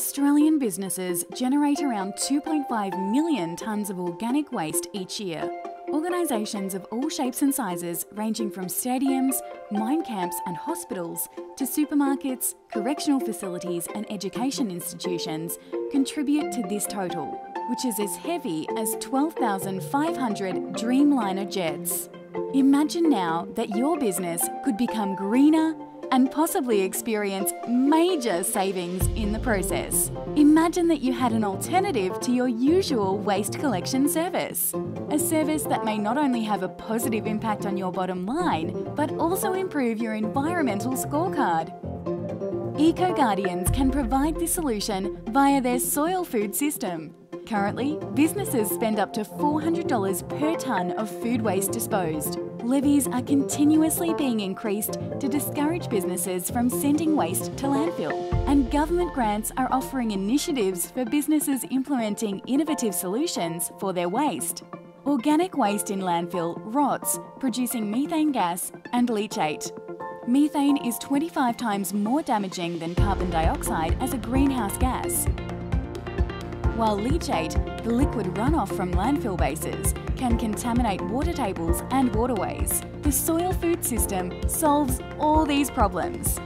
Australian businesses generate around 2.5 million tonnes of organic waste each year. Organisations of all shapes and sizes, ranging from stadiums, mine camps, and hospitals to supermarkets, correctional facilities, and education institutions, contribute to this total, which is as heavy as 12,500 Dreamliner jets. Imagine now that your business could become greener and possibly experience major savings in the process. Imagine that you had an alternative to your usual waste collection service. A service that may not only have a positive impact on your bottom line, but also improve your environmental scorecard. Eco Guardians can provide this solution via their soil food system. Currently, businesses spend up to $400 per tonne of food waste disposed. Levies are continuously being increased to discourage businesses from sending waste to landfill, and government grants are offering initiatives for businesses implementing innovative solutions for their waste. Organic waste in landfill rots, producing methane gas and leachate. Methane is 25 times more damaging than carbon dioxide as a greenhouse gas. While leachate, the liquid runoff from landfill bases, can contaminate water tables and waterways. The soil food system solves all these problems.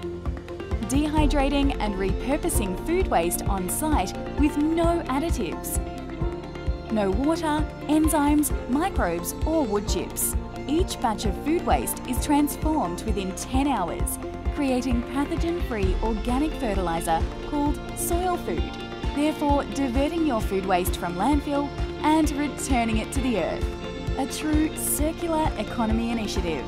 Dehydrating and repurposing food waste on site with no additives. No water, enzymes, microbes or wood chips. Each batch of food waste is transformed within 10 hours, creating pathogen-free organic fertiliser called soil food, therefore diverting your food waste from landfill and returning it to the earth. A true circular economy initiative.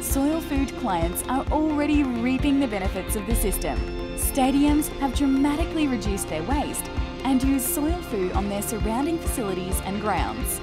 Soil food clients are already reaping the benefits of the system. Stadiums have dramatically reduced their waste and use soil food on their surrounding facilities and grounds.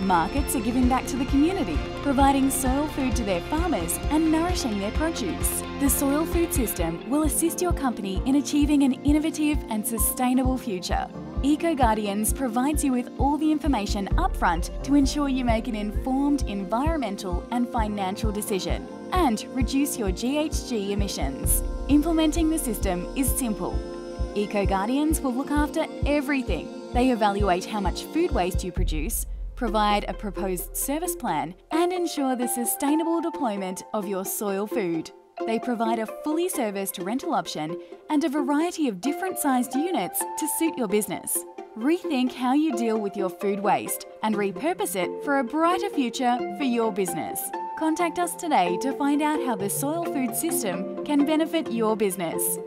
Markets are giving back to the community, providing soil food to their farmers and nourishing their produce. The soil food system will assist your company in achieving an innovative and sustainable future. Eco Guardians provides you with all the information upfront to ensure you make an informed environmental and financial decision and reduce your GHG emissions. Implementing the system is simple. Eco Guardians will look after everything. They evaluate how much food waste you produce, provide a proposed service plan, and ensure the sustainable deployment of your soil food. They provide a fully serviced rental option and a variety of different sized units to suit your business. Rethink how you deal with your food waste and repurpose it for a brighter future for your business. Contact us today to find out how the soil food system can benefit your business.